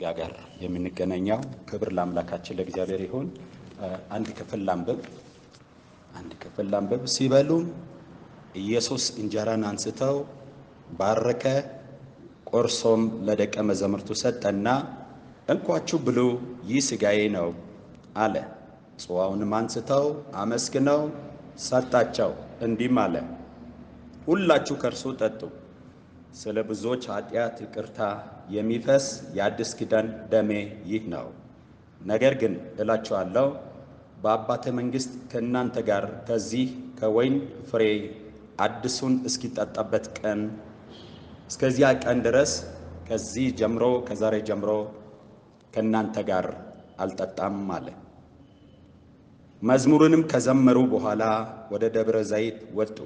ጋር የምንገናኘው ክብር ለአምላካችን ለእግዚአብሔር ይሁን። አንድ ክፍል ላንብብ። አንድ ክፍል ላንብብ። ሲበሉም ኢየሱስ እንጀራን አንስተው ባረከ፣ ቆርሶም ለደቀ መዛሙርቱ ሰጠና እንኳችሁ ብሉ፣ ይህ ሥጋዬ ነው አለ። ጽዋውንም አንስተው አመስግነው ሰጣቸው፣ እንዲህም አለ፣ ሁላችሁ ከእርሱ ጠጡ ስለ ብዙዎች ኃጢአት ይቅርታ የሚፈስ የአዲስ ኪዳን ደሜ ይህ ነው። ነገር ግን እላችኋለሁ በአባቴ መንግሥት ከእናንተ ጋር ከዚህ ከወይን ፍሬ አዲሱን እስኪጠጣበት ቀን እስከዚያ ቀን ድረስ ከዚህ ጀምሮ ከዛሬ ጀምሮ ከእናንተ ጋር አልጠጣም አለ። መዝሙርንም ከዘመሩ በኋላ ወደ ደብረ ዘይት ወጡ።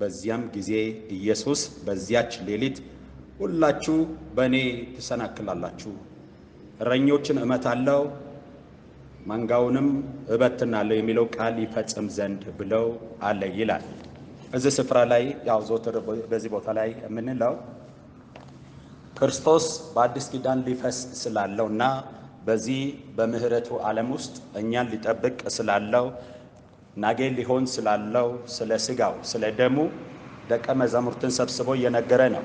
በዚያም ጊዜ ኢየሱስ በዚያች ሌሊት ሁላችሁ በእኔ ትሰናክላላችሁ፣ እረኞችን እመታለሁ፣ መንጋውንም እበትናለሁ የሚለው ቃል ይፈጽም ዘንድ ብለው አለ ይላል። እዚህ ስፍራ ላይ ያው ዘወትር በዚህ ቦታ ላይ የምንለው ክርስቶስ በአዲስ ኪዳን ሊፈስ ስላለው እና በዚህ በምህረቱ ዓለም ውስጥ እኛን ሊጠብቅ ስላለው ናጌ ሊሆን ስላለው ስለ ስጋው ስለ ደሙ ደቀ መዛሙርትን ሰብስቦ እየነገረ ነው።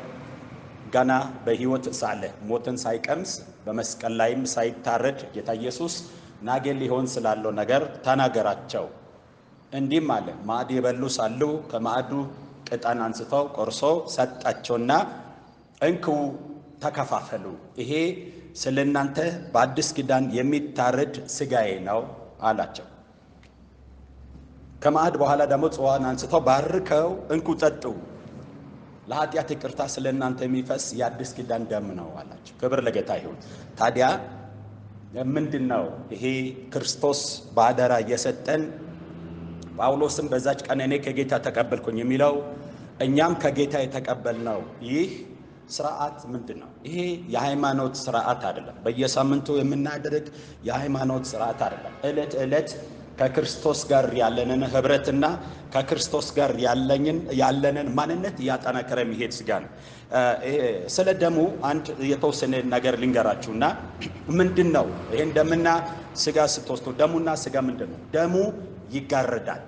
ገና በሕይወት ሳለ ሞትን ሳይቀምስ በመስቀል ላይም ሳይታረድ ጌታ ኢየሱስ ናጌ ሊሆን ስላለው ነገር ተናገራቸው። እንዲህም አለ፣ ማዕድ የበሉ ሳሉ ከማዕዱ ቅጣን አንስተው ቆርሶ ሰጣቸውና እንክው ተከፋፈሉ፣ ይሄ ስለ እናንተ በአዲስ ኪዳን የሚታረድ ስጋዬ ነው አላቸው። ከማዕድ በኋላ ደግሞ ጽዋን አንስተው ባርከው እንኩ ጠጡ፣ ለኃጢአት ይቅርታ ስለ እናንተ የሚፈስ የአዲስ ኪዳን ደም ነው አላቸው። ክብር ለጌታ ይሁን። ታዲያ ምንድን ነው ይሄ ክርስቶስ በአደራ እየሰጠን ጳውሎስም በዛች ቀን እኔ ከጌታ ተቀበልኩኝ የሚለው እኛም ከጌታ የተቀበልነው ይህ ስርዓት ምንድን ነው? ይሄ የሃይማኖት ስርዓት አይደለም። በየሳምንቱ የምናደርግ የሃይማኖት ስርዓት አይደለም። ዕለት ዕለት ከክርስቶስ ጋር ያለንን ህብረትና ከክርስቶስ ጋር ያለኝን ያለንን ማንነት እያጠናከረ የሚሄድ ስጋ ነው። ስለ ደሙ አንድ የተወሰነ ነገር ልንገራችሁና ምንድን ነው ይህን ደምና ስጋ ስትወስዱ ደሙና ስጋ ምንድን ነው? ደሙ ይጋረዳል።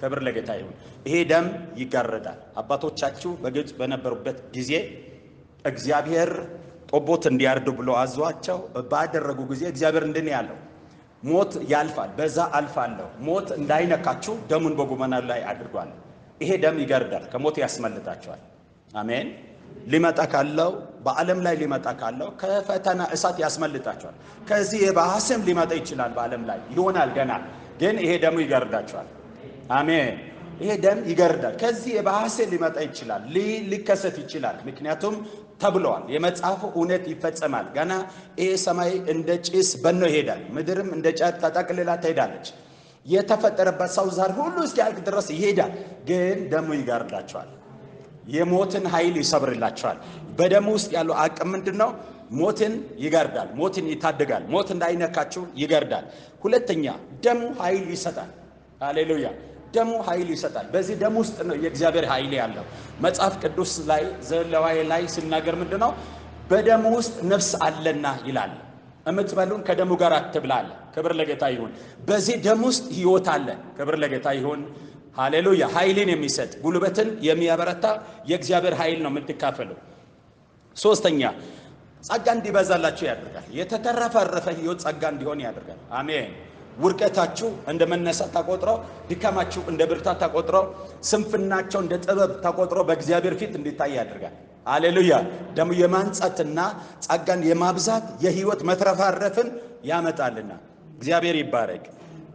ክብር ለጌታ ይሁን። ይሄ ደም ይጋረዳል። አባቶቻችሁ በግብፅ በነበሩበት ጊዜ እግዚአብሔር ጠቦት እንዲያርዱ ብሎ አዟቸው ባደረጉ ጊዜ እግዚአብሔር እንድን ያለው ሞት ያልፋል፣ በዛ አልፋለሁ፣ ሞት እንዳይነካችሁ ደሙን በጉመና ላይ አድርጓል። ይሄ ደም ይገርዳል፣ ከሞት ያስመልጣቸዋል። አሜን። ሊመጣ ካለው በዓለም ላይ ሊመጣ ካለው ከፈተና እሳት ያስመልጣቸዋል። ከዚህ የባሰም ሊመጣ ይችላል፣ በዓለም ላይ ይሆናል ገና፣ ግን ይሄ ደሙ ይገርዳቸዋል። አሜን። ይሄ ደም ይገርዳል። ከዚህ የባሰ ሊመጣ ይችላል፣ ሊከሰት ይችላል። ምክንያቱም ተብለዋል። የመጽሐፉ እውነት ይፈጸማል። ገና ይሄ ሰማይ እንደ ጭስ በኖ ይሄዳል፣ ምድርም እንደ ጨርቅ ተጠቅልላ ትሄዳለች። የተፈጠረበት ሰው ዘር ሁሉ እስኪያልቅ ድረስ ይሄዳል፣ ግን ደሙ ይጋርዳቸዋል። የሞትን ኃይል ይሰብርላቸዋል። በደሙ ውስጥ ያለው አቅም ምንድን ነው? ሞትን ይጋርዳል፣ ሞትን ይታደጋል፣ ሞት እንዳይነካችሁ ይጋርዳል። ሁለተኛ ደሙ ኃይል ይሰጣል። ሃሌሉያ ደሙ ኃይል ይሰጣል። በዚህ ደም ውስጥ ነው የእግዚአብሔር ኃይል ያለው። መጽሐፍ ቅዱስ ላይ ዘሌዋውያን ላይ ሲናገር ምንድን ነው? በደሙ ውስጥ ነፍስ አለና ይላል። እምትበሉን ከደሙ ጋር አትብላ አለ። ክብር ለጌታ ይሁን። በዚህ ደም ውስጥ ሕይወት አለ። ክብር ለጌታ ይሁን። ሃሌሉያ። ኃይልን የሚሰጥ ጉልበትን የሚያበረታ የእግዚአብሔር ኃይል ነው የምትካፈሉ። ሶስተኛ ጸጋ እንዲበዛላችሁ ያደርጋል። የተተረፈረፈ ሕይወት ጸጋ እንዲሆን ያደርጋል። አሜን። ውርቀታችሁ እንደ መነሳት ተቆጥሮ፣ ድካማችሁ እንደ ብርታት ተቆጥሮ፣ ስንፍናቸው እንደ ጥበብ ተቆጥሮ በእግዚአብሔር ፊት እንዲታይ ያደርጋል። አሌሉያ። ደግሞ የማንጻትና ጸጋን የማብዛት የህይወት መትረፋረፍን ያመጣልና እግዚአብሔር ይባረክ።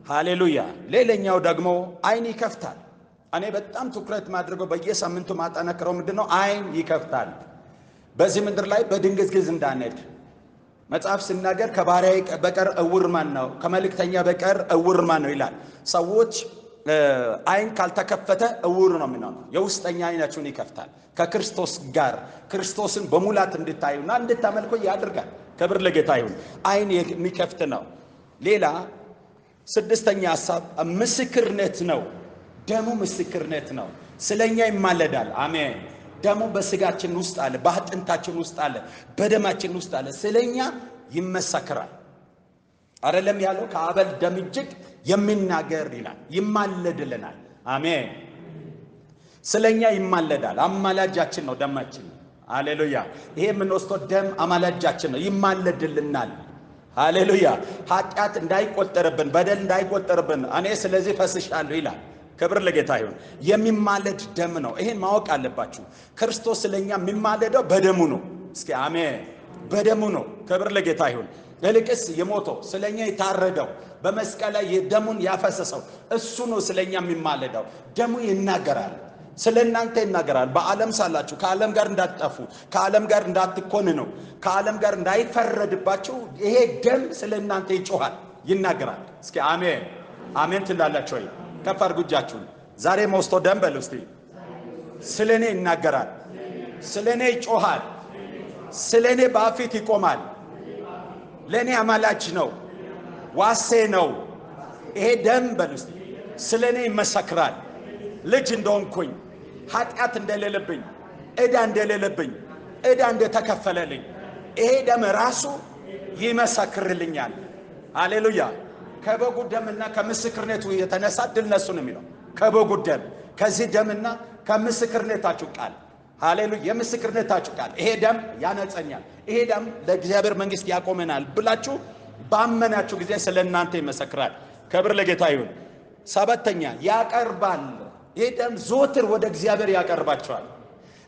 ሃሌሉያ። ሌላኛው ደግሞ አይን ይከፍታል። እኔ በጣም ትኩረት ማድረገው በየሳምንቱ ማጠናክረው ምንድን ነው? አይን ይከፍታል። በዚህ ምድር ላይ በድንግዝግዝ እንዳነድ መጽሐፍ ሲናገር ከባሪያዬ በቀር እውር ማን ነው? ከመልእክተኛ በቀር እውር ማን ነው ይላል። ሰዎች አይን ካልተከፈተ እውር ነው የሚሆነው። የውስጠኛ አይናችሁን ይከፍታል። ከክርስቶስ ጋር ክርስቶስን በሙላት እንድታዩና እንድታመልኩ ያደርጋል። ክብር ለጌታ ይሁን። አይን የሚከፍት ነው። ሌላ ስድስተኛ ሀሳብ ምስክርነት ነው። ደሙ ምስክርነት ነው። ስለኛ ይማለዳል። አሜን። ደሙ በስጋችን ውስጥ አለ፣ በአጥንታችን ውስጥ አለ፣ በደማችን ውስጥ አለ። ስለኛ ይመሰክራል። አይደለም ያለው ከአበል ደም እጅግ የሚናገር ይላል፣ ይማለድልናል። አሜን። ስለኛ ይማለዳል። አማላጃችን ነው ደማችን። ሃሌሉያ። ይሄ የምንወስደው ደም አማላጃችን ነው፣ ይማለድልናል። ሃሌሉያ። ኃጢአት እንዳይቆጠርብን፣ በደል እንዳይቆጠርብን እኔ ስለዚህ ፈስሻለሁ ይላል። ክብር ለጌታ ይሁን። የሚማለድ ደም ነው። ይሄን ማወቅ አለባችሁ። ክርስቶስ ስለኛ የሚማለደው በደሙ ነው። እስኪ አሜን። በደሙ ነው። ክብር ለጌታ ይሁን። ይልቅስ የሞተው ስለኛ የታረደው በመስቀል ላይ የደሙን ያፈሰሰው እሱ ነው ስለኛ የሚማለደው። ደሙ ይናገራል፣ ስለ እናንተ ይናገራል። በዓለም ሳላችሁ ከዓለም ጋር እንዳትጠፉ፣ ከዓለም ጋር እንዳትኮንኑ፣ ከዓለም ጋር እንዳይፈረድባችሁ ይሄ ደም ስለ እናንተ ይጮኻል፣ ይናገራል። እስኪ አሜን አሜን ትላላችሁ ወይ? ከፍ አድርጉ እጃችሁን። ዛሬ መውስቶ ደም በል እስቲ። ስለ እኔ ይናገራል፣ ስለ እኔ ይጮኻል፣ ስለ እኔ በአፊት ይቆማል። ለእኔ አማላጅ ነው፣ ዋሴ ነው። ይሄ ደም በል እስቲ ስለ እኔ ይመሰክራል። ልጅ እንደሆንኩኝ፣ ኃጢአት እንደሌለብኝ፣ ዕዳ እንደሌለብኝ፣ ዕዳ እንደተከፈለልኝ ይሄ ደም ራሱ ይመሰክርልኛል። አሌሉያ። ከበጉ ደምና ከምስክርነቱ የተነሳ ድል ነሱ ነው የሚለው። ከበጉ ደም ከዚህ ደምና ከምስክርነታችሁ ቃል ሃሌሉያ፣ የምስክርነታችሁ ቃል ይሄ ደም ያነጸኛል፣ ይሄ ደም ለእግዚአብሔር መንግሥት ያቆመናል ብላችሁ ባመናችሁ ጊዜ ስለ እናንተ ይመሰክራል። ክብር ለጌታ ይሁን። ሰባተኛ ያቀርባል። ይህ ደም ዘወትር ወደ እግዚአብሔር ያቀርባቸዋል።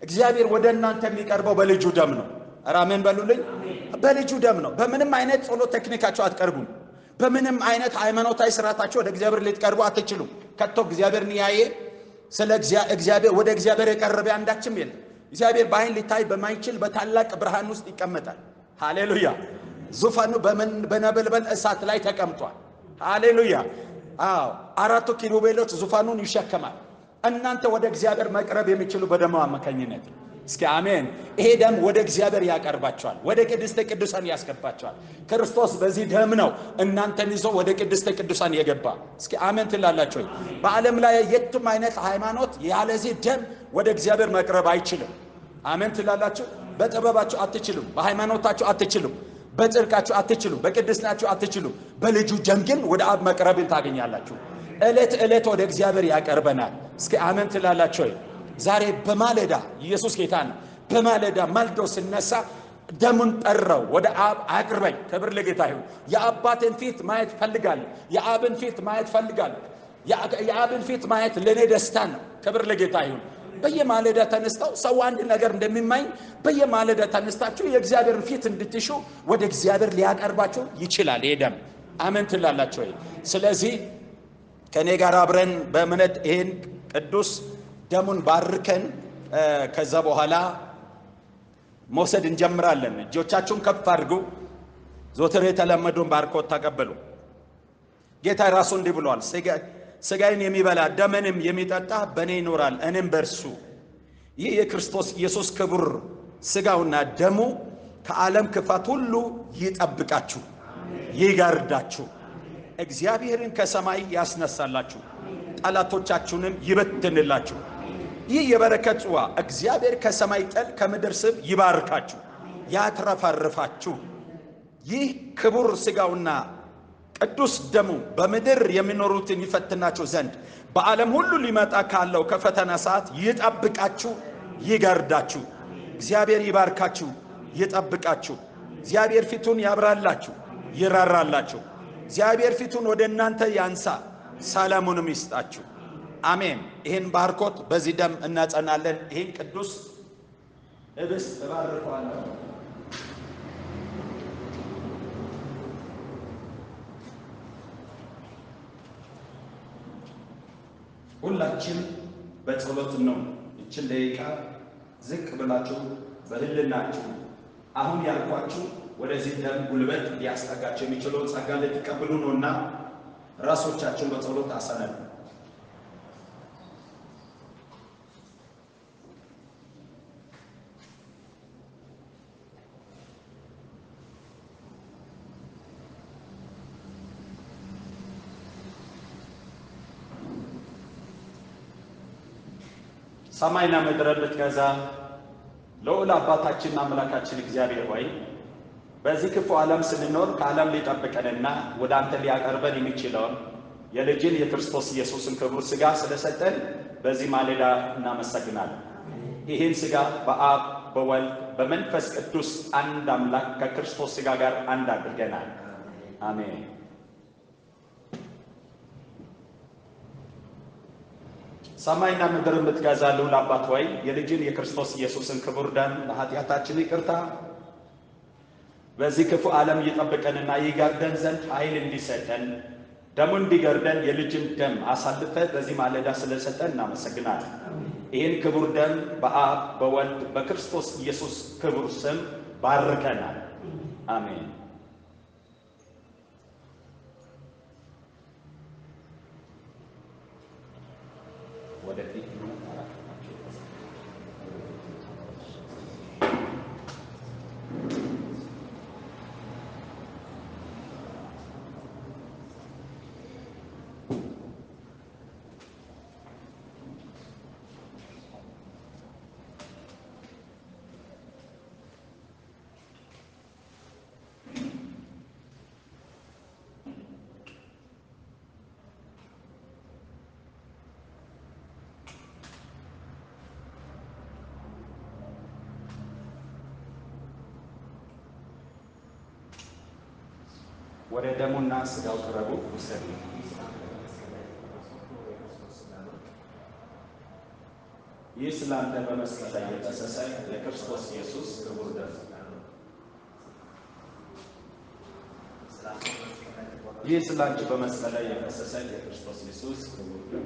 እግዚአብሔር ወደ እናንተ የሚቀርበው በልጁ ደም ነው። አሜን በሉልኝ። በልጁ ደም ነው። በምንም አይነት ጸሎት ቴክኒካቸው አትቀርቡም። በምንም አይነት ሃይማኖታዊ ስርዓታቸው ወደ እግዚአብሔር ልትቀርቡ አትችሉም። ከቶ እግዚአብሔርን ያየ ስለ እግዚአብሔር ወደ እግዚአብሔር የቀረበ አንዳችም የለም። እግዚአብሔር በአይን ሊታይ በማይችል በታላቅ ብርሃን ውስጥ ይቀመጣል። ሃሌሉያ። ዙፋኑ በነበልበል እሳት ላይ ተቀምጧል። ሃሌሉያ። አዎ አራቱ ኪሩቤሎች ዙፋኑን ይሸከማል። እናንተ ወደ እግዚአብሔር መቅረብ የሚችሉ በደሙ አማካኝነት ነው። እስኪ አሜን። ይሄ ደም ወደ እግዚአብሔር ያቀርባቸዋል፣ ወደ ቅድስተ ቅዱሳን ያስገባቸዋል። ክርስቶስ በዚህ ደም ነው እናንተን ይዞ ወደ ቅድስተ ቅዱሳን የገባ። እስኪ አሜን ትላላችሁ። በዓለም ላይ የቱም አይነት ሃይማኖት ያለዚህ ደም ወደ እግዚአብሔር መቅረብ አይችልም። አሜን ትላላችሁ። በጥበባችሁ አትችሉም፣ በሃይማኖታችሁ አትችሉም፣ በጽድቃችሁ አትችሉም፣ በቅድስናችሁ አትችሉም። በልጁ ደም ግን ወደ አብ መቅረብን ታገኛላችሁ። ዕለት ዕለት ወደ እግዚአብሔር ያቀርበናል። እስኪ አሜን ትላላችሁ። ዛሬ በማለዳ ኢየሱስ ጌታ ነው። በማለዳ ማልዶ ስነሳ ደሙን ጠራው፣ ወደ አብ አቅርበኝ። ክብር ለጌታ ይሁን። የአባትን ፊት ማየት ፈልጋለሁ። የአብን ፊት ማየት ፈልጋለሁ። የአብን ፊት ማየት ለእኔ ደስታ ነው። ክብር ለጌታ ይሁን። በየማለዳ ተነስተው ሰው አንድ ነገር እንደሚማኝ በየማለዳ ተነስታችሁ የእግዚአብሔርን ፊት እንድትሹ ወደ እግዚአብሔር ሊያቀርባችሁ ይችላል። ይሄ ደም አሜን ትላላችሁ ወይ? ስለዚህ ከእኔ ጋር አብረን በእምነት ይህን ቅዱስ ደሙን ባርከን ከዛ በኋላ መውሰድ እንጀምራለን። እጆቻችሁን ከፍ አድርጉ። ዞትር የተለመደውን ባርኮት ተቀበሉ። ጌታ ራሱ እንዲህ ብሏል፣ ሥጋዬን የሚበላ ደሜንም የሚጠጣ በእኔ ይኖራል፣ እኔም በእርሱ። ይህ የክርስቶስ ኢየሱስ ክቡር ሥጋውና ደሙ ከዓለም ክፋት ሁሉ ይጠብቃችሁ፣ ይጋርዳችሁ፣ እግዚአብሔርን ከሰማይ ያስነሳላችሁ፣ ጠላቶቻችሁንም ይበትንላችሁ። ይህ የበረከት ጽዋ እግዚአብሔር ከሰማይ ጠል ከምድር ስብ ይባርካችሁ፣ ያትረፈርፋችሁ። ይህ ክቡር ሥጋውና ቅዱስ ደሙ በምድር የሚኖሩትን ይፈትናችሁ ዘንድ በዓለም ሁሉ ሊመጣ ካለው ከፈተና ሰዓት ይጠብቃችሁ፣ ይጋርዳችሁ። እግዚአብሔር ይባርካችሁ፣ ይጠብቃችሁ። እግዚአብሔር ፊቱን ያብራላችሁ፣ ይራራላችሁ። እግዚአብሔር ፊቱን ወደ እናንተ ያንሳ፣ ሰላሙንም ይስጣችሁ። አሜን። ይህን ባርኮት በዚህ ደም እናጸናለን። ይህን ቅዱስ ኅብስት እባርከዋለሁ። ሁላችን በጸሎት ነው። ይችን ደቂቃ ዝቅ ብላችሁ በህልናችሁ አሁን ያልኳችሁ ወደዚህ ደም ጉልበት ሊያስጠጋቸው የሚችለውን ጸጋ ልትቀብሉ ነውና ራሶቻችሁን በጸሎት አሰነዱ። ሰማይና ምድርን ልትገዛ ልዑል አባታችንና አምላካችን እግዚአብሔር ሆይ በዚህ ክፉ ዓለም ስንኖር ከዓለም ሊጠብቀንና ወደ አንተ ሊያቀርበን የሚችለውን የልጅን የክርስቶስ ኢየሱስን ክቡር ሥጋ ስለሰጠን በዚህ ማለዳ እናመሰግናለን። ይህን ሥጋ በአብ በወልድ በመንፈስ ቅዱስ አንድ አምላክ ከክርስቶስ ሥጋ ጋር አንድ አድርገናል። አሜን። ሰማይና ምድር የምትገዛ ልዑል አባት ሆይ የልጅን የክርስቶስ ኢየሱስን ክቡር ደም ለኃጢአታችን ይቅርታ በዚህ ክፉ ዓለም ይጠብቀንና ይጋርደን ዘንድ ኃይል እንዲሰጠን ደሙ እንዲገርደን የልጅን ደም አሳልፈ በዚህ ማለዳ ስለሰጠን እናመሰግናለን። ይህን ክቡር ደም በአብ በወልድ በክርስቶስ ኢየሱስ ክቡር ስም ባርከናል። አሜን። وده بيجروه على كل شيء. Thank you. ወደ ደሙና ስጋው ቅረቡ ውሰዱ። ይህ ስላንተ በመስቀል ላይ የፈሰሰ የክርስቶስ ኢየሱስ ክቡር ደም ይህ ስላንቺ በመስቀል ላይ የፈሰሰ የክርስቶስ ኢየሱስ ክቡር ደም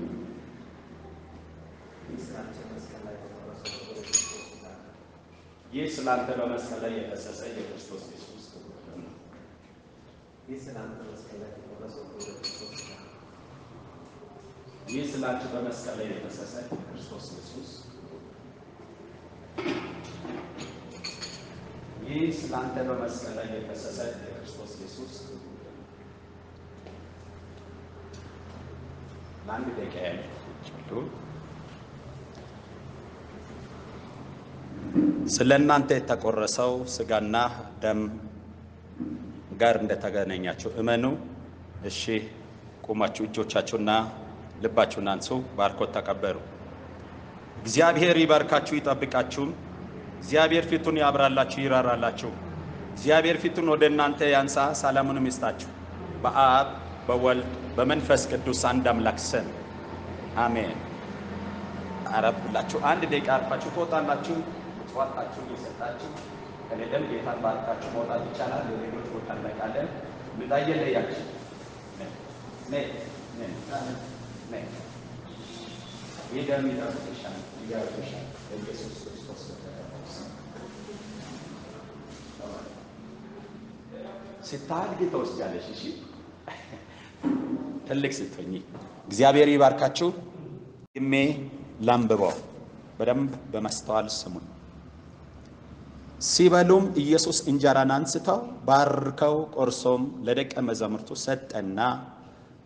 ይህ ስላንተ በመስቀል ላይ የፈሰሰ የክርስቶስ ኢየሱስ ይህ ስላንቺ በመስቀል ላይ የፈሰሰ የክርስቶስ ኢየሱስ ይህ ስላንተ በመስቀል ላይ የፈሰሰ የክርስቶስ ኢየሱስ ለአንድ ደቂቃ ያሉ ስለ እናንተ የተቆረሰው ስጋና ደም ጋር እንደተገናኛችሁ እመኑ። እሺ፣ ቁማችሁ እጆቻችሁና ልባችሁን አንሱ። ባርኮት ተቀበሉ። እግዚአብሔር ይባርካችሁ ይጠብቃችሁም። እግዚአብሔር ፊቱን ያብራላችሁ ይራራላችሁ። እግዚአብሔር ፊቱን ወደ እናንተ ያንሳ ሰላሙንም ይስጣችሁ። በአብ በወልድ በመንፈስ ቅዱስ አንድ አምላክ ስም አሜን። አረፍ ብላችሁ አንድ ደቂቃ አርፋችሁ ትወጣላችሁ። ጽዋታችሁን እየሰጣችሁ ከሌለም ጌታን ባርካችሁ መውጣት ይቻላል። የሌሎች ቦታ እንለቃለን። ምጣየ ለያችሁ ይህ ደም ይጠብቅሻል፣ ይጋርድሻል በኢየሱስ ክርስቶስ ስታድጊ ተወስጃለሽ። እሺ ትልቅ ስትሆኚ እግዚአብሔር ይባርካችሁ። ግሜ ላንብበው በደንብ በማስተዋል ስሙን። ሲበሉም ኢየሱስ እንጀራን አንስተው ባርከው ቆርሶም ለደቀ መዛሙርቱ ሰጠና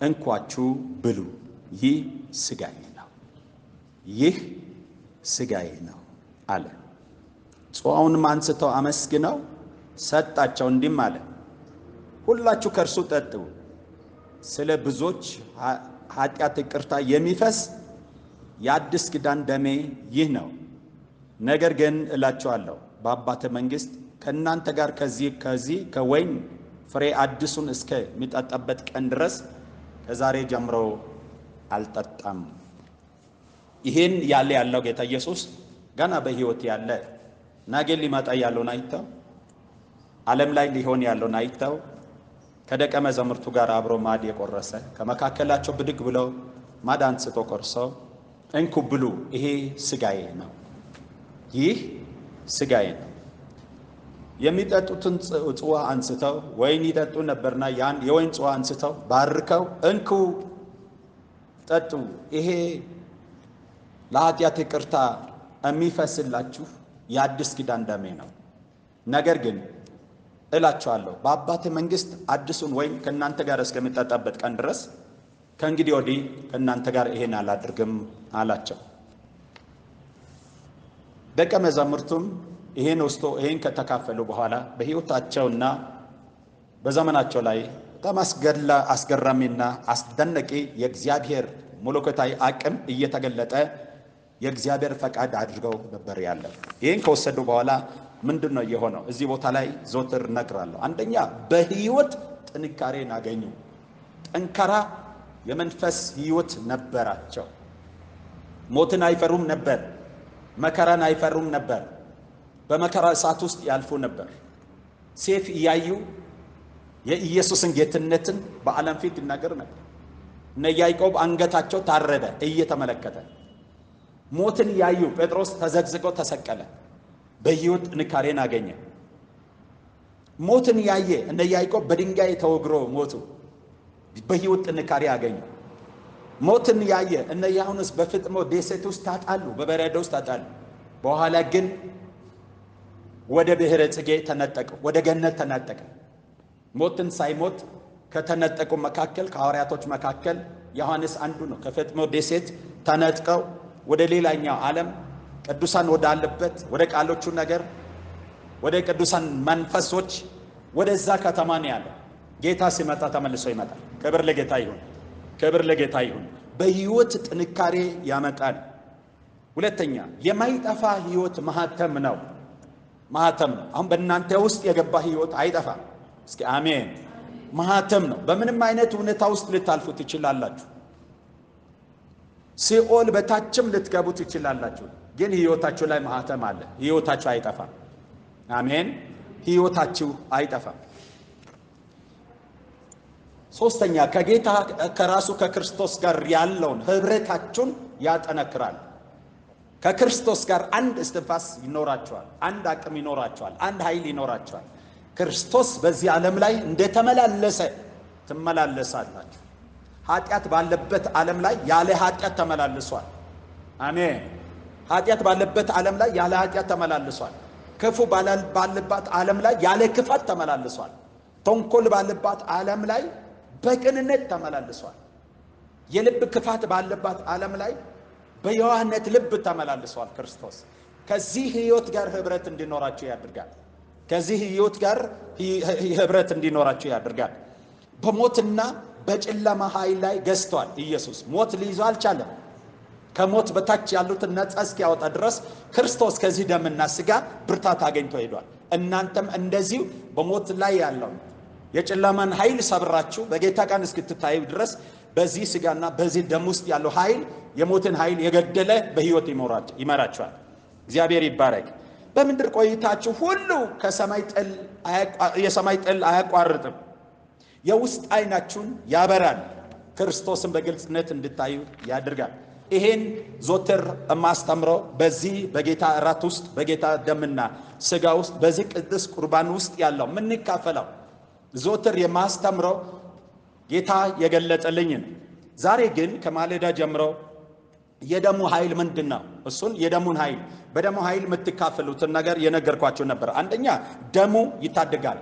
እንኳችሁ ብሉ፣ ይህ ሥጋዬ ነው፣ ይህ ሥጋዬ ነው አለ። ጽዋውንም አንስተው አመስግነው ሰጣቸው፣ እንዲህም አለ፣ ሁላችሁ ከእርሱ ጠጡ፣ ስለ ብዙዎች ኃጢአት ይቅርታ የሚፈስ የአዲስ ኪዳን ደሜ ይህ ነው። ነገር ግን እላችኋለሁ በአባተ መንግሥት ከእናንተ ጋር ከዚህ ከዚህ ከወይን ፍሬ አዲሱን እስከሚጠጣበት ቀን ድረስ ከዛሬ ጀምሮ አልጠጣም። ይህን ያለ ያለው ጌታ ኢየሱስ ገና በሕይወት ያለ ነገ ሊመጣ ያለውን አይተው ዓለም ላይ ሊሆን ያለውን አይተው ከደቀ መዛሙርቱ ጋር አብሮ ማድ የቆረሰ ከመካከላቸው ብድግ ብለው ማድ አንስቶ ቆርሰው እንኩ ብሉ፣ ይሄ ሥጋዬ ነው፣ ይህ ሥጋዬ ነው። የሚጠጡትን ጽዋ አንስተው ወይን ይጠጡ ነበርና ያን የወይን ጽዋ አንስተው ባርከው እንኩ ጠጡ፣ ይሄ ለኃጢአት ይቅርታ የሚፈስላችሁ የአዲስ ኪዳን ደሜ ነው። ነገር ግን እላችኋለሁ በአባቴ መንግሥት አዲሱን ወይን ከእናንተ ጋር እስከሚጠጣበት ቀን ድረስ ከእንግዲህ ወዲህ ከእናንተ ጋር ይሄን አላድርግም አላቸው። ደቀ መዛሙርቱም ይሄን ወስቶ ይሄን ከተካፈሉ በኋላ በሕይወታቸውና በዘመናቸው ላይ በጣም አስገላ አስገራሚና አስደናቂ የእግዚአብሔር መለኮታዊ አቅም እየተገለጠ የእግዚአብሔር ፈቃድ አድርገው ነበር ያለ። ይህን ከወሰዱ በኋላ ምንድን ነው የሆነው? እዚህ ቦታ ላይ ዘወትር እነግራለሁ። አንደኛ በሕይወት ጥንካሬን አገኙ። ጠንካራ የመንፈስ ሕይወት ነበራቸው። ሞትን አይፈሩም ነበር። መከራን አይፈሩም ነበር። በመከራ እሳት ውስጥ ያልፉ ነበር። ሴፍ እያዩ የኢየሱስን ጌትነትን በዓለም ፊት ይናገር ነበር። እነ ያዕቆብ አንገታቸው ታረደ እየተመለከተ ሞትን ያዩ ጴጥሮስ ተዘግዝቆ ተሰቀለ። በሕይወት ጥንካሬን አገኘ። ሞትን ያየ እነ ያዕቆብ በድንጋይ ተወግሮ ሞቱ። በሕይወት ጥንካሬ አገኙ። ሞትን ያየ እነ ዮሐንስ በፍጥሞ ደሴት ውስጥ ታጣሉ፣ በበረዶ ውስጥ ታጣሉ። በኋላ ግን ወደ ብሔረ ጽጌ ተነጠቀ፣ ወደ ገነት ተነጠቀ። ሞትን ሳይሞት ከተነጠቁ መካከል ከሐዋርያቶች መካከል ዮሐንስ አንዱ ነው። ከፍጥሞ ደሴት ተነጥቀው ወደ ሌላኛው ዓለም ቅዱሳን ወዳለበት ወደ ቃሎቹ ነገር ወደ ቅዱሳን መንፈሶች ወደዛ ከተማ ነው ያለው። ጌታ ሲመጣ ተመልሶ ይመጣል። ክብር ለጌታ ይሁን፣ ክብር ለጌታ ይሁን። በሕይወት ጥንካሬ ያመጣል። ሁለተኛ የማይጠፋ ሕይወት ማህተም ነው። ማህተም ነው። አሁን በእናንተ ውስጥ የገባ ሕይወት አይጠፋም። እስኪ አሜን። ማህተም ነው። በምንም አይነት ሁኔታ ውስጥ ልታልፉ ትችላላችሁ። ሲኦል በታችም ልትገቡ ትችላላችሁ። ግን ሕይወታችሁ ላይ ማህተም አለ። ሕይወታችሁ አይጠፋም። አሜን። ሕይወታችሁ አይጠፋም። ሶስተኛ ከጌታ ከራሱ ከክርስቶስ ጋር ያለውን ህብረታችሁን ያጠነክራል። ከክርስቶስ ጋር አንድ እስትንፋስ ይኖራቸዋል። አንድ አቅም ይኖራቸዋል። አንድ ኃይል ይኖራቸዋል። ክርስቶስ በዚህ ዓለም ላይ እንደተመላለሰ ትመላለሳላችሁ። ኃጢአት ባለበት ዓለም ላይ ያለ ኃጢአት ተመላልሷል። አሜን። ኃጢአት ባለበት ዓለም ላይ ያለ ኃጢአት ተመላልሷል። ክፉ ባለባት ዓለም ላይ ያለ ክፋት ተመላልሷል። ተንኮል ባለባት ዓለም ላይ በቅንነት ተመላልሷል። የልብ ክፋት ባለባት ዓለም ላይ በየዋህነት ልብ ተመላልሷል። ክርስቶስ ከዚህ ሕይወት ጋር ህብረት እንዲኖራቸው ያደርጋል። ከዚህ ሕይወት ጋር ህብረት እንዲኖራቸው ያደርጋል። በሞትና በጨለማ ኃይል ላይ ገዝቷል። ኢየሱስ ሞት ሊይዘው አልቻለም። ከሞት በታች ያሉትን ነጻ እስኪያወጣ ድረስ ክርስቶስ ከዚህ ደምና ስጋ ብርታት አገኝቶ ሄዷል። እናንተም እንደዚሁ በሞት ላይ ያለው የጨለማን ኃይል ሰብራችሁ በጌታ ቀን እስክትታዩ ድረስ በዚህ ስጋና በዚህ ደም ውስጥ ያለው ኃይል የሞትን ኃይል የገደለ በሕይወት ይመራችኋል። እግዚአብሔር ይባረክ። በምድር ቆይታችሁ ሁሉ ከሰማይ ጥል የሰማይ ጥል አያቋርጥም። የውስጥ አይናችሁን ያበራል። ክርስቶስን በግልጽነት እንድታዩ ያደርጋል። ይሄን ዞትር የማስተምረው በዚህ በጌታ እራት ውስጥ በጌታ ደምና ስጋ ውስጥ በዚህ ቅዱስ ቁርባን ውስጥ ያለው የምንካፈለው ዞትር የማስተምረው ጌታ የገለጠልኝ ዛሬ ግን ከማለዳ ጀምሮ የደሙ ኃይል ምንድን ነው? እሱን የደሙን ኃይል በደሙ ኃይል የምትካፈሉትን ነገር የነገርኳቸው ነበር። አንደኛ ደሙ ይታደጋል።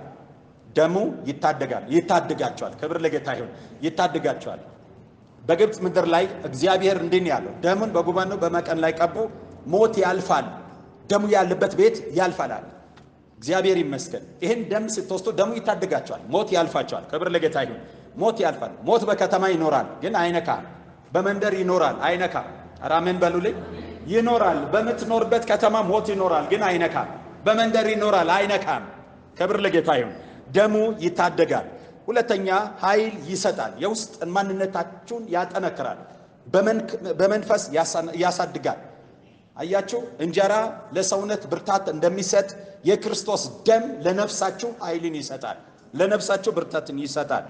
ደሙ ይታደጋል፣ ይታደጋቸዋል። ክብር ለጌታ ይሁን። ይታደጋቸዋል። በግብፅ ምድር ላይ እግዚአብሔር እንዲህ ያለው፣ ደሙን በጉበኑ በመቀን ላይ ቀቡ፣ ሞት ያልፋል፣ ደሙ ያለበት ቤት ያልፋላል። እግዚአብሔር ይመስገን። ይህን ደም ስትወስዱ ደሙ ይታደጋቸዋል፣ ሞት ያልፋቸዋል። ክብር ለጌታ ይሁን። ሞት ያልፋል። ሞት በከተማ ይኖራል፣ ግን አይነካ። በመንደር ይኖራል፣ አይነካ። ኧረ አሜን በሉልኝ። ይኖራል። በምትኖርበት ከተማ ሞት ይኖራል፣ ግን አይነካም። በመንደር ይኖራል፣ አይነካም። ክብር ለጌታ ይሁን። ደሙ ይታደጋል። ሁለተኛ ኃይል ይሰጣል። የውስጥ ማንነታችሁን ያጠነክራል። በመንፈስ ያሳድጋል። አያችሁ፣ እንጀራ ለሰውነት ብርታት እንደሚሰጥ የክርስቶስ ደም ለነፍሳችሁ ኃይልን ይሰጣል። ለነፍሳችሁ ብርታትን ይሰጣል።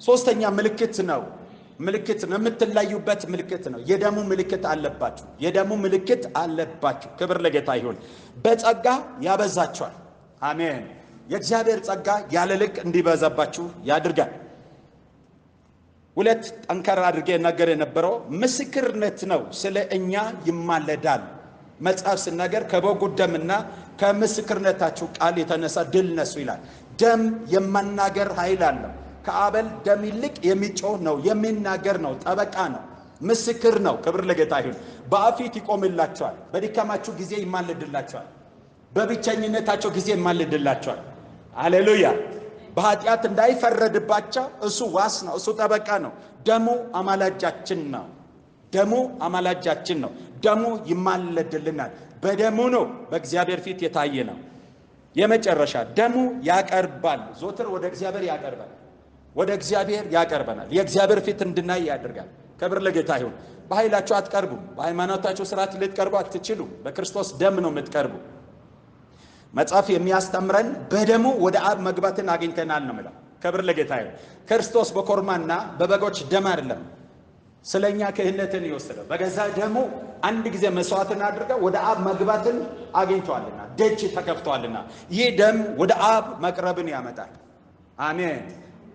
ሶስተኛ ምልክት ነው። ምልክት ነው። የምትለዩበት ምልክት ነው። የደሙ ምልክት አለባችሁ። የደሙ ምልክት አለባችሁ። ክብር ለጌታ ይሁን። በጸጋ ያበዛችኋል። አሜን። የእግዚአብሔር ጸጋ ያለ ልክ እንዲበዛባችሁ ያድርጋል። ሁለት ጠንከር አድርጌ ነገር የነበረው ምስክርነት ነው። ስለ እኛ ይማለዳል። መጽሐፍ ሲናገር ከበጉ ደምና ከምስክርነታችሁ ቃል የተነሳ ድል ነሱ ይላል። ደም የመናገር ኃይል አለው። ከአበል ደም ይልቅ የሚጮህ ነው፣ የሚናገር ነው፣ ጠበቃ ነው፣ ምስክር ነው። ክብር ለጌታ ይሁን። በአፊት ይቆምላቸዋል። በድካማችሁ ጊዜ ይማልድላቸዋል። በብቸኝነታቸው ጊዜ ማልድላቸዋል። አሌሉያ። በኃጢአት እንዳይፈረድባቸው እሱ ዋስ ነው፣ እሱ ጠበቃ ነው። ደሙ አማላጃችን ነው። ደሙ አማላጃችን ነው። ደሙ ይማለድልናል። በደሙ ነው በእግዚአብሔር ፊት የታየ ነው። የመጨረሻ ደሙ ያቀርባል። ዞትር ወደ እግዚአብሔር ያቀርባል። ወደ እግዚአብሔር ያቀርበናል። የእግዚአብሔር ፊት እንድናይ ያደርጋል። ክብር ለጌታ ይሁን። በኃይላችሁ አትቀርቡም። በሃይማኖታችሁ ስርዓት ልትቀርቡ አትችሉም። በክርስቶስ ደም ነው የምትቀርቡ። መጽሐፍ የሚያስተምረን በደሙ ወደ አብ መግባትን አግኝተናል ነው የሚለው። ክብር ለጌታ ይሁን። ክርስቶስ በኮርማና በበጎች ደም አይደለም ስለኛ ክህነትን የወሰደው በገዛ ደሙ አንድ ጊዜ መስዋዕትን አድርገው ወደ አብ መግባትን አግኝቷልና ደጅ ተከፍቷልና ይህ ደም ወደ አብ መቅረብን ያመጣል። አሜን።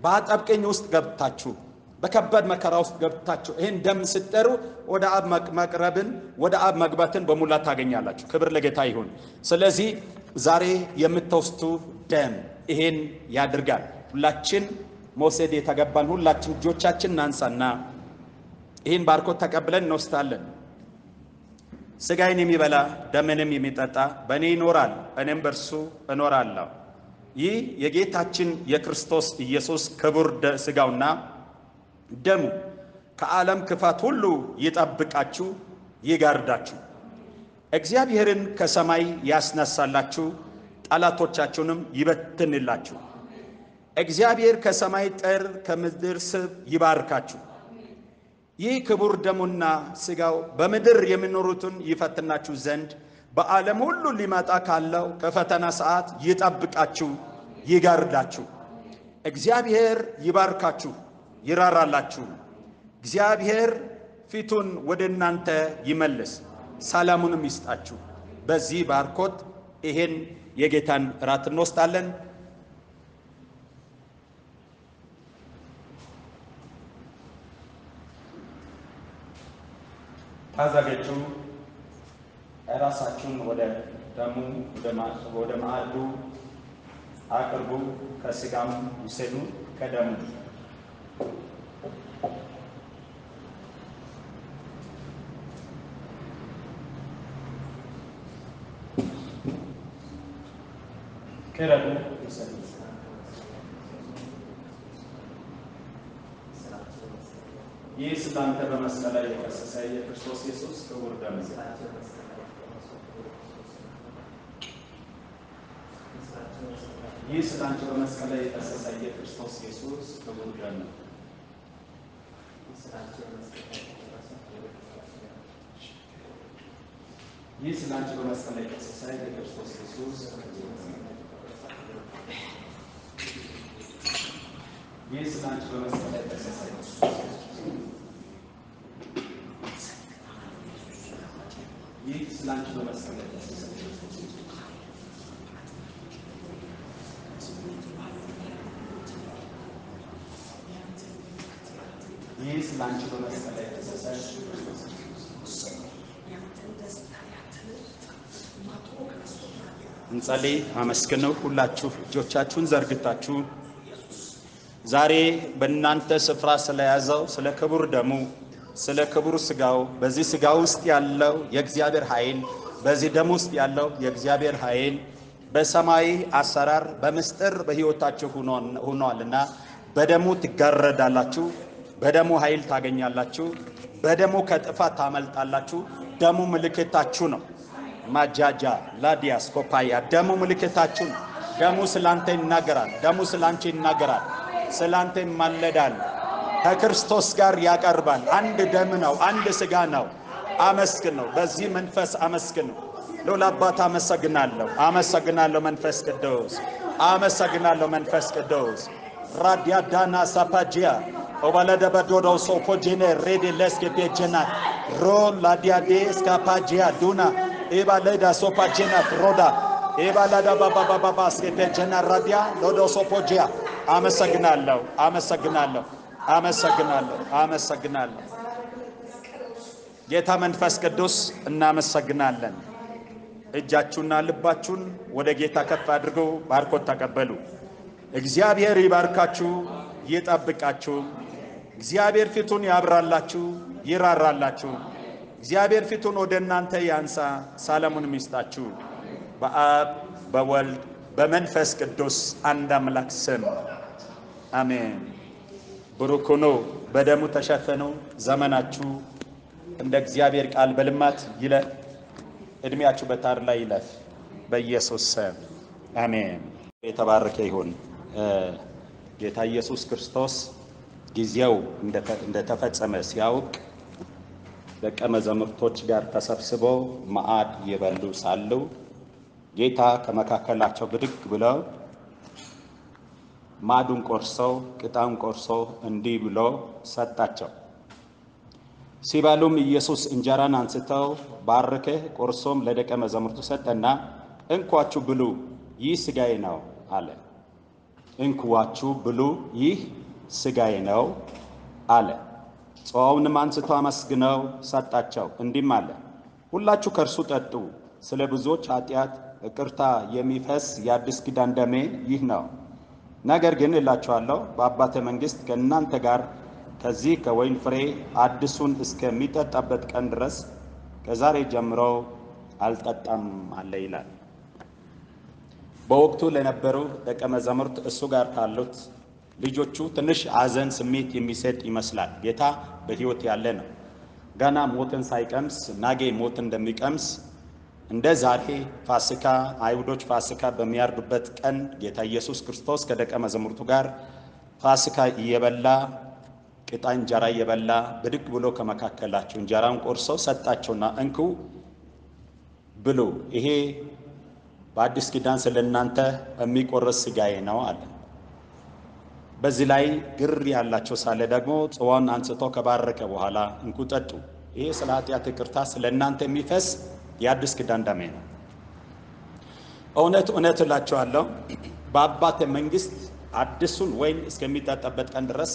በአጠብቅኝ ውስጥ ገብታችሁ በከባድ መከራ ውስጥ ገብታችሁ ይህን ደም ስትጠሩ ወደ አብ መቅረብን ወደ አብ መግባትን በሙላት ታገኛላችሁ። ክብር ለጌታ ይሁን። ስለዚህ ዛሬ የምትወስዱ ደም ይሄን ያድርጋል። ሁላችን መውሰድ የተገባን ሁላችን እጆቻችን እናንሳና ይህን ባርኮት ተቀብለን እንወስዳለን። ሥጋዬን የሚበላ ደምንም የሚጠጣ በእኔ ይኖራል፣ እኔም በእርሱ እኖራለሁ። ይህ የጌታችን የክርስቶስ ኢየሱስ ክቡር ሥጋውና ደሙ ከዓለም ክፋት ሁሉ ይጠብቃችሁ፣ ይጋርዳችሁ። እግዚአብሔርን ከሰማይ ያስነሳላችሁ፣ ጠላቶቻችሁንም ይበትንላችሁ። እግዚአብሔር ከሰማይ ጠር ከምድር ስብ ይባርካችሁ። ይህ ክቡር ደሙና ሥጋው በምድር የሚኖሩትን ይፈትናችሁ ዘንድ በዓለም ሁሉ ሊመጣ ካለው ከፈተና ሰዓት ይጠብቃችሁ፣ ይጋርዳችሁ። እግዚአብሔር ይባርካችሁ፣ ይራራላችሁ። እግዚአብሔር ፊቱን ወደ እናንተ ይመልስ፣ ሰላሙንም ይስጣችሁ። በዚህ ባርኮት ይሄን የጌታን እራት እንወስዳለን። ታዘጋጁ። ራሳችሁን ወደ ደሙ ወደ ማዕዱ አቅርቡ። ከሥጋም ውሰዱ ከደሙ ቅረቡ ውሰዱ። ይህ ስላንተ በመስቀል ላይ የፈሰሰ የክርስቶስ ኢየሱስ ክቡር ደም ይህ ስላንተ በመስቀል ላይ የፈሰሰ የክርስቶስ ኢየሱስ ክቡር ደም ነው። ይህ ስላንተ በመስቀል ላይ የፈሰሰ የክርስቶስ ኢየሱስ ክቡር ደም ነው። Gerisi ben çıkamazsam. Gerisinden çıkamazsam. Gerisinden çıkamazsam. እንጸልይ። አመስግነው። ሁላችሁ እጆቻችሁን ዘርግታችሁ ዛሬ በእናንተ ስፍራ ስለያዘው ስለ ክቡር ደሙ ስለ ክቡር ሥጋው በዚህ ሥጋ ውስጥ ያለው የእግዚአብሔር ኃይል በዚህ ደም ውስጥ ያለው የእግዚአብሔር ኃይል በሰማያዊ አሰራር በምስጢር በሕይወታችሁ ሆኗልና በደሙ ትጋረዳላችሁ፣ በደሙ ኃይል ታገኛላችሁ፣ በደሙ ከጥፋት ታመልጣላችሁ። ደሙ ምልክታችሁ ነው። ማጃጃ ላዲያስ ኮፓያ ደሙ ምልክታችሁ ነው። ደሙ ስላንተ ይናገራል። ደሙ ስላንቺ ይናገራል። ስላንተ ይማለዳል። ከክርስቶስ ጋር ያቀርባል። አንድ ደም ነው፣ አንድ ሥጋ ነው። አመስግን ነው። በዚህ መንፈስ አመስግን ነው። ሎላ አባት አመሰግናለሁ፣ አመሰግናለሁ መንፈስ ቅዱስ፣ አመሰግናለሁ መንፈስ ቅዱስ ራዲያ ዳና ሳፓጂያ ኦባለደ በዶዶ ሶፖጄኔ ሬዴ ለስኬ ፔጀና ሮ ላዲያዴ ስካፓጂያ ዱና ኤባለዳ ሶፓጄና ሮዳ ኤባላዳ ባባባባ ስኬ ፔጀና ራዲያ ሎዶ ሶፖጂያ አመሰግናለሁ፣ አመሰግናለሁ አመሰግናለሁ አመሰግናለሁ። ጌታ መንፈስ ቅዱስ እናመሰግናለን። እጃችሁና ልባችሁን ወደ ጌታ ከፍ አድርገው ባርኮት ተቀበሉ። እግዚአብሔር ይባርካችሁ፣ ይጠብቃችሁ። እግዚአብሔር ፊቱን ያብራላችሁ፣ ይራራላችሁ። እግዚአብሔር ፊቱን ወደ እናንተ ያንሳ፣ ሰላሙንም ይስጣችሁ። በአብ በወልድ በመንፈስ ቅዱስ አንድ አምላክ ስም አሜን። ብሩክ ሁኑ፣ በደሙ ተሸፈኑ። ዘመናችሁ እንደ እግዚአብሔር ቃል በልማት ይለፍ፣ እድሜያችሁ በታድላ ይለፍ። በኢየሱስ ስም አሜን። የተባረከ ይሁን። ጌታ ኢየሱስ ክርስቶስ ጊዜው እንደተፈጸመ ሲያውቅ ደቀ መዛሙርቶች ጋር ተሰብስበው ማዕድ እየበሉ ሳሉ ጌታ ከመካከላቸው ብድግ ብለው ማዕዱን ቆርሰው ቅጣውን ቆርሰው እንዲህ ብሎ ሰጣቸው። ሲበሉም ኢየሱስ እንጀራን አንስተው ባረከ፣ ቆርሶም ለደቀ መዛሙርቱ ሰጠና እንኳችሁ ብሉ፣ ይህ ሥጋዬ ነው አለ። እንኳችሁ ብሉ፣ ይህ ሥጋዬ ነው አለ። ጽዋውንም አንስተው አመስግነው ሰጣቸው፣ እንዲህም አለ፣ ሁላችሁ ከእርሱ ጠጡ፣ ስለ ብዙዎች ኃጢአት ይቅርታ የሚፈስ የአዲስ ኪዳን ደሜ ይህ ነው። ነገር ግን እላችኋለሁ በአባቴ መንግሥት ከእናንተ ጋር ከዚህ ከወይን ፍሬ አዲሱን እስከሚጠጣበት ቀን ድረስ ከዛሬ ጀምሮ አልጠጣም አለ ይላል። በወቅቱ ለነበሩ ደቀ መዛሙርት እሱ ጋር ካሉት ልጆቹ ትንሽ ሐዘን ስሜት የሚሰጥ ይመስላል። ጌታ በሕይወት ያለ ነው። ገና ሞትን ሳይቀምስ ናጌ ሞት እንደሚቀምስ እንደ ዛሬ ፋሲካ አይሁዶች ፋሲካ በሚያርዱበት ቀን ጌታ ኢየሱስ ክርስቶስ ከደቀ መዛሙርቱ ጋር ፋሲካ እየበላ ቅጣ እንጀራ እየበላ ብድግ ብሎ ከመካከላቸው እንጀራውን ቆርሶ ሰጣቸውና እንኩ ብሉ፣ ይሄ በአዲስ ኪዳን ስለ እናንተ የሚቆረስ ሥጋዬ ነው አለ። በዚህ ላይ ግር ያላቸው ሳለ ደግሞ ጽዋውን አንስቶ ከባረከ በኋላ እንኩ ጠጡ፣ ይሄ ስለ ኃጢአት ይቅርታ ስለ እናንተ የሚፈስ የአዲስ ኪዳን ደሜ ነው። እውነት እውነት እላችኋለሁ በአባቴ መንግሥት አዲሱን ወይን እስከሚጠጣበት ቀን ድረስ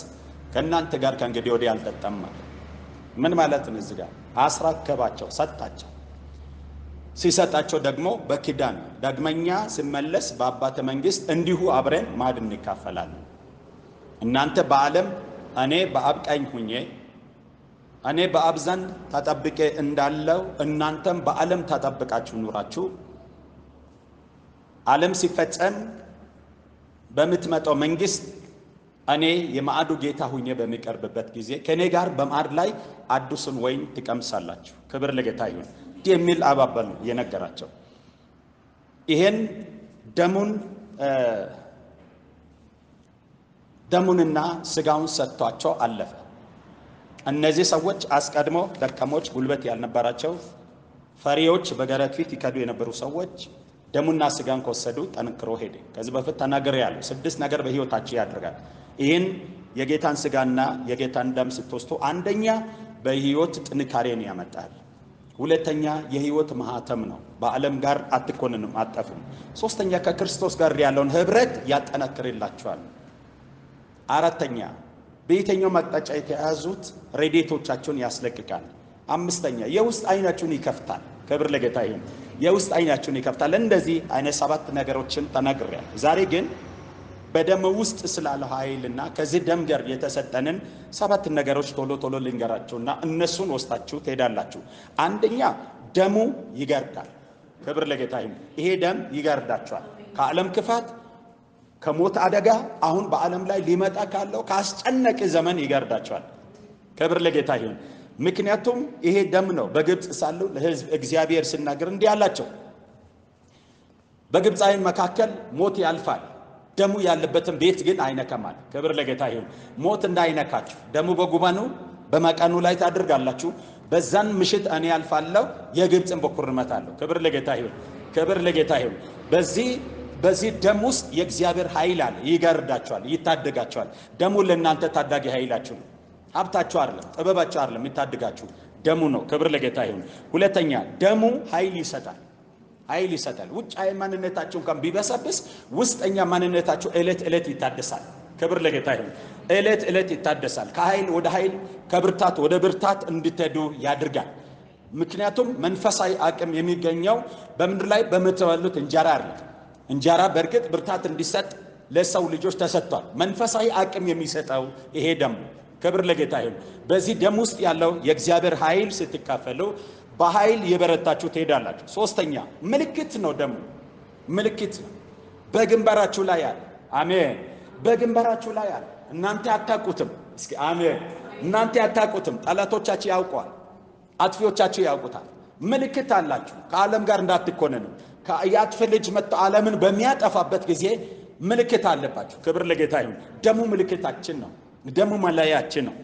ከእናንተ ጋር ከእንግዲህ ወዲህ አልጠጣም ማለት ምን ማለት ነው? እዚህ ጋር አስረከባቸው፣ ሰጣቸው። ሲሰጣቸው ደግሞ በኪዳን ዳግመኛ ሲመለስ በአባቴ መንግሥት እንዲሁ አብረን ማዕድ እንካፈላለን። እናንተ በዓለም እኔ በአብ ቀኝ ሁኜ እኔ በአብ ዘንድ ተጠብቄ እንዳለው እናንተም በዓለም ተጠብቃችሁ ኑራችሁ ዓለም ሲፈጸም በምትመጣው መንግሥት እኔ የማዕዱ ጌታ ሁኜ በሚቀርብበት ጊዜ ከእኔ ጋር በማዕድ ላይ አዲሱን ወይን ትቀምሳላችሁ። ክብር ለጌታ ይሁን የሚል አባባል የነገራቸው። ይሄን ደሙን ደሙንና ስጋውን ሰጥቷቸው አለፈ። እነዚህ ሰዎች አስቀድሞ ደካሞች፣ ጉልበት ያልነበራቸው ፈሪዎች፣ በገረት ፊት ይከዱ የነበሩ ሰዎች ደሙና ስጋን ከወሰዱ ጠንክሮ ሄደ። ከዚህ በፊት ተናገር ያለው ስድስት ነገር በሕይወታቸው ያደርጋል። ይህን የጌታን ስጋና የጌታን ደም ስትወስዱ አንደኛ በሕይወት ጥንካሬን ያመጣል። ሁለተኛ የሕይወት ማህተም ነው። በዓለም ጋር አትኮንንም፣ አጠፉም። ሶስተኛ ከክርስቶስ ጋር ያለውን ህብረት ያጠናክርላቸዋል። አራተኛ በየትኛው አቅጣጫ የተያዙት ረድኤቶቻቸውን ያስለቅቃል። አምስተኛ የውስጥ አይናችሁን ይከፍታል። ክብር ለጌታ ይሁን። የውስጥ አይናችሁን ይከፍታል። እንደዚህ አይነት ሰባት ነገሮችን ተናግሬያለሁ። ዛሬ ግን በደም ውስጥ ስላለው ኃይልና ከዚህ ደም ጋር የተሰጠንን ሰባት ነገሮች ቶሎ ቶሎ ልንገራችሁና እነሱን ወስታችሁ ትሄዳላችሁ። አንደኛ ደሙ ይገርዳል። ክብር ለጌታ ይሁን። ይሄ ደም ይገርዳችኋል ከዓለም ክፋት ከሞት አደጋ አሁን በዓለም ላይ ሊመጣ ካለው ከአስጨነቂ ዘመን ይጋርዳቸዋል። ክብር ለጌታ ይሁን። ምክንያቱም ይሄ ደም ነው። በግብፅ ሳሉ ለሕዝብ እግዚአብሔር ሲናገር እንዲህ አላቸው፣ በግብፃውያን መካከል ሞት ያልፋል፣ ደሙ ያለበትን ቤት ግን አይነከማል። ክብር ለጌታ ይሁን። ሞት እንዳይነካችሁ ደሙ በጉበኑ በመቀኑ ላይ ታድርጋላችሁ። በዛን ምሽት እኔ ያልፋለሁ፣ የግብፅን በኩር እመታለሁ። ክብር ለጌታ ይሁን። ክብር ለጌታ ይሁን። በዚህ በዚህ ደም ውስጥ የእግዚአብሔር ኃይል አለ። ይጋርዳቸዋል፣ ይታደጋቸዋል። ደሙ ለእናንተ ታዳጊ ኃይላችሁ ነው። ሀብታችሁ አይደለም፣ ጥበባችሁ አይደለም። የሚታድጋችሁ ደሙ ነው። ክብር ለጌታ ይሁን። ሁለተኛ ደሙ ኃይል ይሰጣል፣ ኃይል ይሰጣል። ውጫዊ ማንነታችሁ እንኳን ቢበሰብስ ውስጠኛ ማንነታችሁ ዕለት ዕለት ይታደሳል። ክብር ለጌታ ይሁን። ዕለት ዕለት ይታደሳል። ከኃይል ወደ ኃይል፣ ከብርታት ወደ ብርታት እንድትሄዱ ያድርጋል። ምክንያቱም መንፈሳዊ አቅም የሚገኘው በምድር ላይ በምትበሉት እንጀራ አይደለም። እንጀራ በእርግጥ ብርታት እንዲሰጥ ለሰው ልጆች ተሰጥቷል። መንፈሳዊ አቅም የሚሰጠው ይሄ ነው። ክብር ለጌታ ይሁን። በዚህ ደም ውስጥ ያለው የእግዚአብሔር ኃይል ስትካፈሉ በኃይል የበረታችሁ ትሄዳላችሁ። ሶስተኛ ምልክት ነው ደሙ። ምልክት ነው። በግንባራችሁ ላይ አለ። አሜን። በግንባራችሁ ላይ አለ። እናንተ አታውቁትም። እስኪ አሜን። እናንተ አታውቁትም። ጠላቶቻችሁ ያውቀዋል። አጥፊዎቻችሁ ያውቁታል። ምልክት አላችሁ። ከዓለም ጋር እንዳትኮነኑ። የአጥፊ ልጅ መጥቶ ዓለምን በሚያጠፋበት ጊዜ ምልክት አለባችሁ። ክብር ለጌታ ይሁን። ደሙ ምልክታችን ነው። ደሙ መለያችን ነው።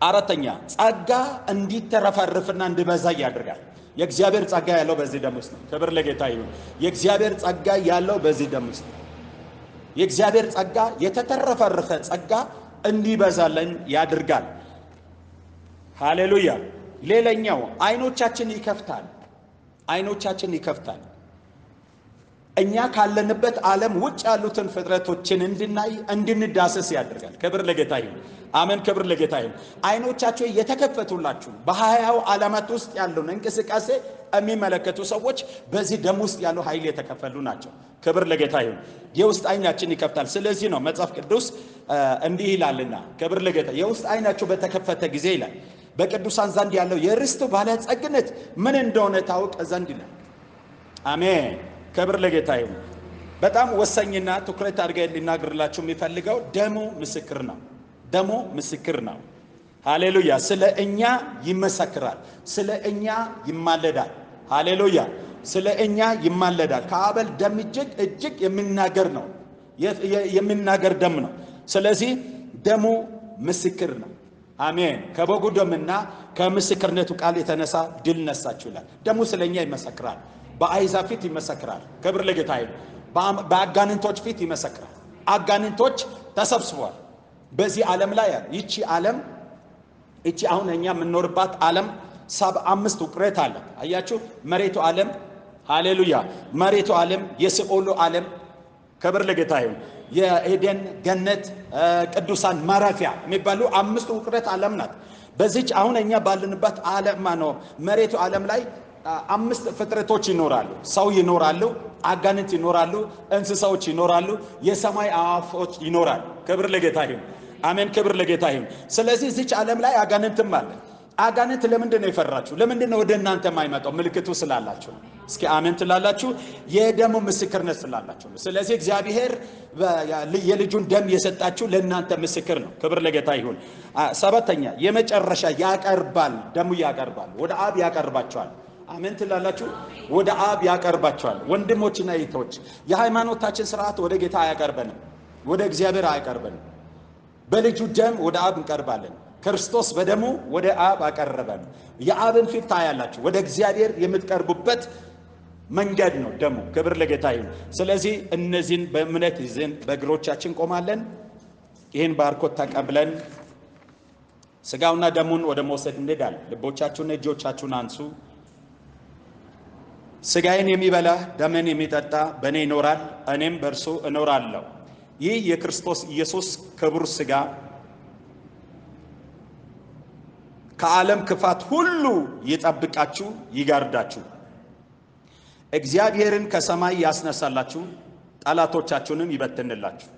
አራተኛ ጸጋ እንዲተረፈርፍና እንዲበዛ ያደርጋል። የእግዚአብሔር ጸጋ ያለው በዚህ ደም ውስጥ ነው። ክብር ለጌታ ይሁን። የእግዚአብሔር ጸጋ ያለው በዚህ ደም ውስጥ ነው። የእግዚአብሔር ጸጋ የተተረፈረፈ ጸጋ እንዲበዛለን ያደርጋል። ሃሌሉያ። ሌላኛው አይኖቻችን ይከፍታል። አይኖቻችን ይከፍታል። እኛ ካለንበት ዓለም ውጭ ያሉትን ፍጥረቶችን እንድናይ እንድንዳሰስ ያደርጋል። ክብር ለጌታ ይሁን። አሜን። ክብር ለጌታ ይሁን። አይኖቻቸው የተከፈቱላችሁ በሀያው ዓለማት ውስጥ ያለውን እንቅስቃሴ የሚመለከቱ ሰዎች በዚህ ደም ውስጥ ያለው ኃይል የተከፈሉ ናቸው። ክብር ለጌታ ይሁን። የውስጥ አይናችን ይከፍታል። ስለዚህ ነው መጽሐፍ ቅዱስ እንዲህ ይላልና፣ ክብር ለጌታ የውስጥ አይናቸው በተከፈተ ጊዜ ይላል በቅዱሳን ዘንድ ያለው የርስቱ ባለጸግነት ምን እንደሆነ ታውቅ ዘንድ ይላል። አሜን። ክብር ለጌታ ይሁን። በጣም ወሳኝና ትኩረት አድርገን ሊናገርላችሁ የሚፈልገው ደሙ ምስክር ነው። ደሙ ምስክር ነው። ሃሌሉያ። ስለ እኛ ይመሰክራል፣ ስለ እኛ ይማለዳል። ሃሌሉያ። ስለ እኛ ይማለዳል። ከአበል ደም እጅግ እጅግ የሚናገር ነው፣ የሚናገር ደም ነው። ስለዚህ ደሙ ምስክር ነው። አሜን። ከበጉ ደምና ከምስክርነቱ ቃል የተነሳ ድል ነሳችሁ ይላል። ደሙ ስለ እኛ ይመሰክራል። በአሕዛብ ፊት ይመሰክራል። ክብር ለጌታ ይሁን። በአጋንንቶች ፊት ይመሰክራል። አጋንንቶች ተሰብስበዋል በዚህ ዓለም ላይ ያለ ይቺ ዓለም ይቺ አሁን እኛ የምንኖርባት ዓለም ሰባ አምስት ውቅረት አለ። አያችሁ መሬቱ ዓለም ሃሌሉያ፣ መሬቱ ዓለም የሲኦሉ ዓለም ክብር ለጌታ ይሁን። የኤደን ገነት ቅዱሳን ማረፊያ የሚባሉ አምስት ውቅረት ዓለም ናት። በዚች አሁን እኛ ባለንበት ዓለም ነው መሬቱ ዓለም ላይ አምስት ፍጥረቶች ይኖራሉ። ሰው ይኖራሉ፣ አጋንንት ይኖራሉ፣ እንስሳዎች ይኖራሉ፣ የሰማይ አዋፎች ይኖራሉ። ክብር ለጌታ ይሁን። አሜን። ክብር ለጌታ ይሁን። ስለዚህ እዚች ዓለም ላይ አጋንንትም አለ። አጋንንት ለምንድን ነው የፈራችሁ? ለምንድን ነው ወደ እናንተ የማይመጣው? ምልክቱ ስላላችሁ ነው። እስኪ አሜን ትላላችሁ። የደሙ ምስክርነት ስላላችሁ ነው። ስለዚህ እግዚአብሔር የልጁን ደም የሰጣችሁ ለእናንተ ምስክር ነው። ክብር ለጌታ ይሁን። ሰባተኛ የመጨረሻ ያቀርባል፣ ደሙ ያቀርባል፣ ወደ አብ ያቀርባቸዋል። አሜን ትላላችሁ። ወደ አብ ያቀርባቸዋል። ወንድሞችና እህቶች የሃይማኖታችን ስርዓት ወደ ጌታ አያቀርበንም፣ ወደ እግዚአብሔር አያቀርበንም። በልጁ ደም ወደ አብ እንቀርባለን። ክርስቶስ በደሙ ወደ አብ አቀረበን። የአብን ፊት ታያላችሁ። ወደ እግዚአብሔር የምትቀርቡበት መንገድ ነው ደሙ። ክብር ለጌታ ይሁን። ስለዚህ እነዚህን በእምነት ይዘን በእግሮቻችን ቆማለን። ይህን ባርኮት ተቀብለን ስጋውና ደሙን ወደ መውሰድ እንሄዳለን። ልቦቻችሁን እጆቻችሁን አንሱ። ስጋዬን የሚበላ ደምን የሚጠጣ በእኔ ይኖራል፣ እኔም በእርሱ እኖራለሁ። ይህ የክርስቶስ ኢየሱስ ክቡር ስጋ ከዓለም ክፋት ሁሉ ይጠብቃችሁ፣ ይጋርዳችሁ። እግዚአብሔርን ከሰማይ ያስነሳላችሁ፣ ጠላቶቻችሁንም ይበትንላችሁ።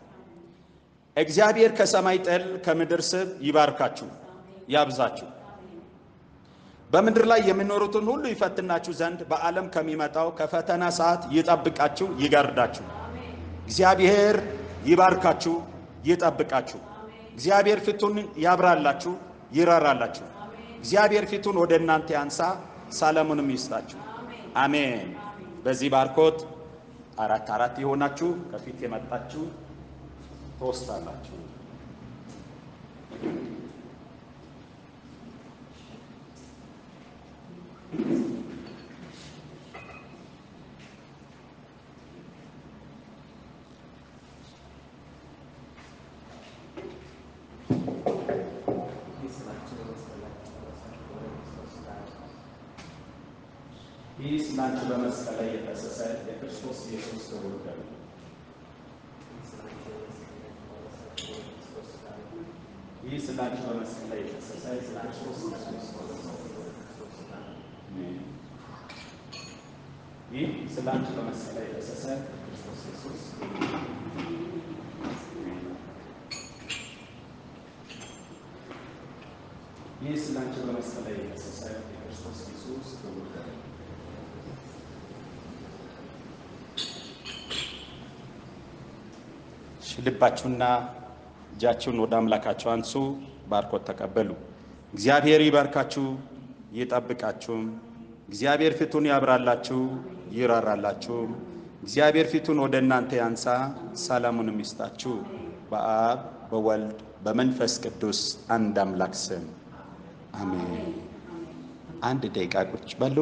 እግዚአብሔር ከሰማይ ጠል ከምድር ስብ ይባርካችሁ፣ ያብዛችሁ። በምድር ላይ የሚኖሩትን ሁሉ ይፈትናችሁ ዘንድ በዓለም ከሚመጣው ከፈተና ሰዓት ይጠብቃችሁ፣ ይጋርዳችሁ። እግዚአብሔር ይባርካችሁ፣ ይጠብቃችሁ። እግዚአብሔር ፊቱን ያብራላችሁ፣ ይራራላችሁ። እግዚአብሔር ፊቱን ወደ እናንተ ያንሳ፣ ሰላሙንም ይስጣችሁ። አሜን። በዚህ ባርኮት አራት አራት የሆናችሁ ከፊት የመጣችሁ ትወስዳላችሁ። ይህ ስላንቺ በመስቀል ላይ የፈሰሰ የክርስቶስ ኢየሱስ ክቡር ደም ነው። ይህ ስላንቺ በመስቀል ላይ የፈሰሰ የክርስቶስ ኢየሱስ ይህ ስላንቺ በመስቀል ላይ የፈሰሰ የክርስቶስ ኢየሱስ ይህ ስላንቺ በመስቀል ላይ የፈሰሰ የክርስቶስ ኢየሱስ ክቡር ደም ልባችሁና እጃችሁን ወደ አምላካችሁ አንሱ። ባርኮት ተቀበሉ። እግዚአብሔር ይባርካችሁ ይጠብቃችሁም። እግዚአብሔር ፊቱን ያብራላችሁ ይራራላችሁም። እግዚአብሔር ፊቱን ወደ እናንተ ያንሳ ሰላሙንም ይስጣችሁ። በአብ በወልድ በመንፈስ ቅዱስ አንድ አምላክ ስም አሜን። አንድ ደቂቃ ቁጭ በሉ።